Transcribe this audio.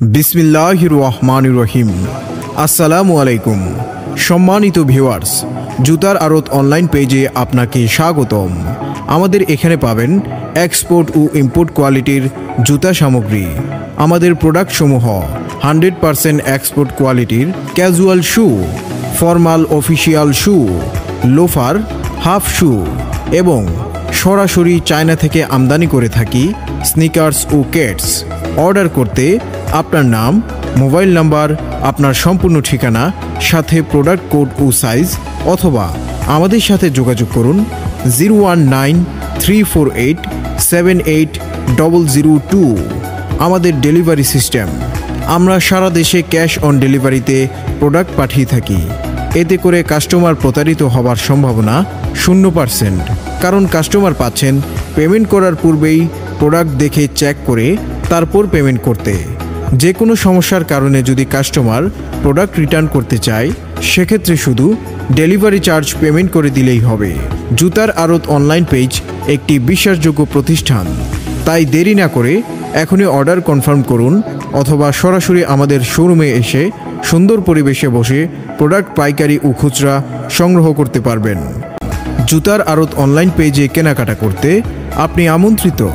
বিসমিল্লাহ রহমান রহিম আসসালামু আলাইকুম। সম্মানিত ভিউয়ার্স, জুতার আড়ত অনলাইন পেজে আপনাকে স্বাগতম। আমাদের এখানে পাবেন এক্সপোর্ট ও ইম্পোর্ট কোয়ালিটির জুতা সামগ্রী। আমাদের প্রোডাক্টসমূহ হান্ড্রেড পারসেন্ট এক্সপোর্ট কোয়ালিটির casual shoe formal official shoe loafer half shoe এবং সরাসরি চায়না থেকে আমদানি করে থাকি স্নিকার্স ও কেটস অর্ডার করতে আপনার নাম, মোবাইল নাম্বার, আপনার সম্পূর্ণ ঠিকানা, সাথে প্রোডাক্ট কোড ও সাইজ, অথবা আমাদের সাথে যোগাযোগ করুন zero one nine three four eight seven eight double zero two. আমাদের ডেলিভারি সিস্টেম, আমরা সারা দেশে ক্যাশ অন ডেলিভারিতে প্রোডাক্ট পাঠিয়ে থাকি। এতে করে কাস্টমার প্রতারিত হবার সম্ভাবনা শূন্য পার্সেন্ট। কারণ কাস্টমার পাচ্ছেন, পেমেন্ট করার পূর্বেই প্রোডাক্ট দেখে চেক করে, তারপর পেমেন্ট করতে। যে কোনো সমস্যার কারণে যদি কাস্টমার প্রোডাক্ট রিটার্ন করতে চায়, সেক্ষেত্রে শুধু ডেলিভারি চার্জ পেমেন্ট করে দিলেই হবে। জুতার আড়ত অনলাইন পেজ একটি বিশ্বাসযোগ্য প্রতিষ্ঠান। তাই দেরি না করে এখনই অর্ডার কনফার্ম করুন অথবা সরাসরি আমাদের শোরুমে এসে সুন্দর পরিবেশে বসে প্রোডাক্ট পাইকারি ও খুচরা সংগ্রহ করতে পারবেন। জুতার আড়ত অনলাইন পেজে কেনাকাটা করতে আপনি আমন্ত্রিত।